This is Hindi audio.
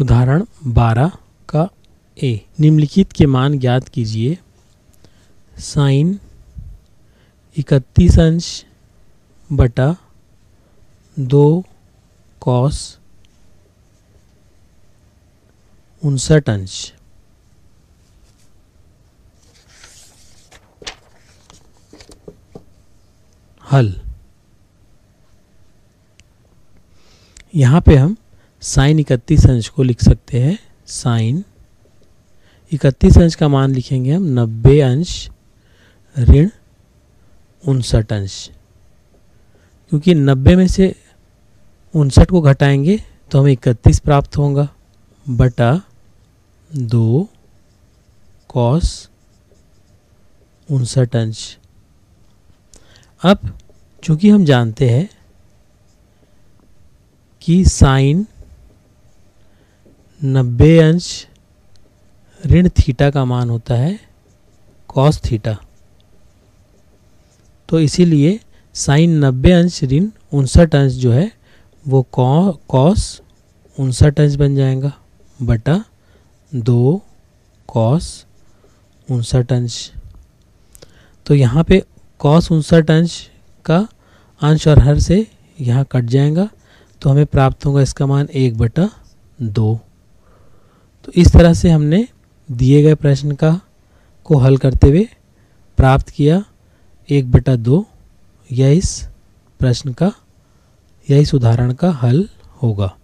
उदाहरण 12 का ए। निम्नलिखित के मान ज्ञात कीजिए। साइन इकतीस अंश बटा दो कॉस उनसठ अंश। हल। यहाँ पे हम साइन इकतीस अंश को लिख सकते हैं, साइन। इकतीस अंश का मान लिखेंगे हम, नब्बे अंश ऋण उनसठ अंश। क्योंकि नब्बे में से उनसठ को घटाएँगे तो हमें इकतीस प्राप्त होगा, बटा दो कॉस उनसठ अंश। अब चूँकि हम जानते हैं कि साइन नब्बे अंश ऋण थीटा का मान होता है कॉस थीटा। तो इसीलिए साइन नब्बे अंश ऋण उनसठ अंश जो है, वो कॉस उनसठ अंश बन जाएगा, बटा दो कॉस उनसठ अंश। तो यहाँ पे कॉस उनसठ अंश का अंश और हर से यहाँ कट जाएगा तो हमें प्राप्त होगा इसका मान एक बटा दो। तो इस तरह से हमने दिए गए प्रश्न का, को हल करते हुए प्राप्त किया एक बटा दो या इस प्रश्न का या इस उदाहरण का हल होगा।